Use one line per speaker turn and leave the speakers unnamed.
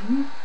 Mm-hmm.